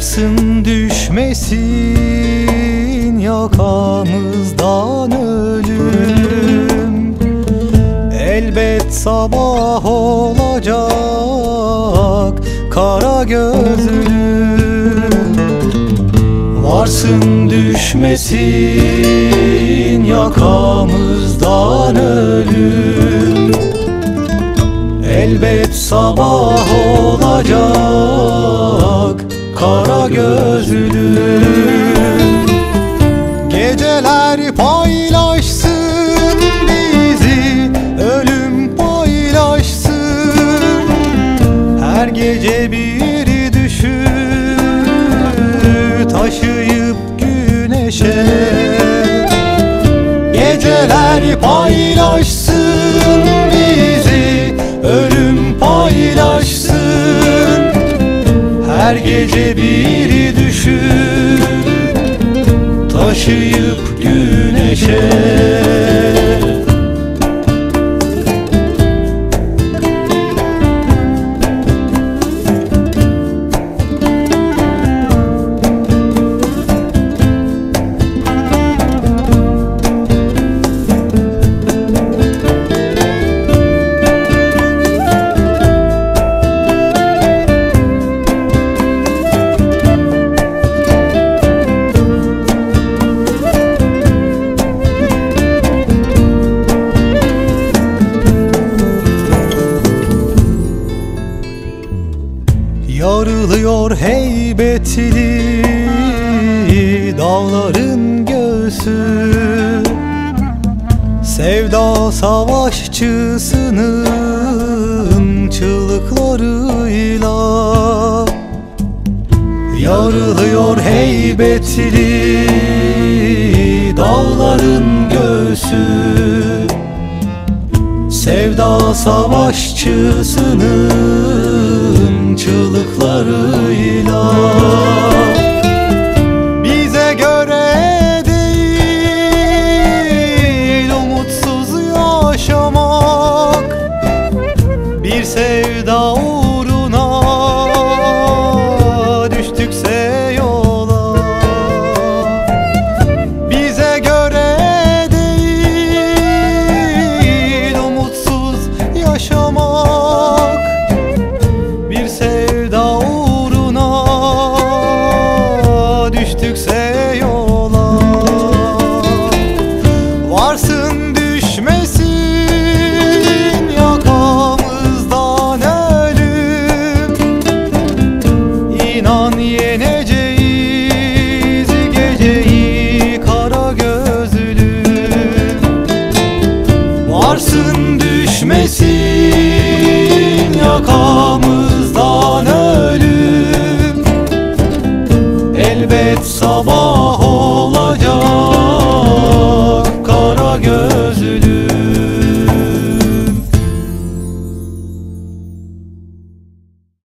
Varsın düşmesin yakamızdan ölüm. Elbet sabah olacak kara gözlüm. Varsın düşmesin yakamızdan ölüm. Elbet sabah olacak kara gözlüm Geceler paylaşsın bizi Ölüm paylaşsın. Her gece bir düşü Taşıyıp güneşe. Geceler paylaşsın Her gece bir düşü Taşıyıp güneşe Yarılıyor heybetli dağların göğsü. Sevda savaşçısının çığlıklarıyla Yarılıyor heybetli dağların göğsü. Sevda savaşçısının çığlıklarıyla Bize göre değil umutsuz yaşamak. Bir sevda uğruna İnan yeneceğiz geceyi kara gözlüm Varsın düşmesin yakamızdan ölüm. Elbet sabah olacak kara gözlüm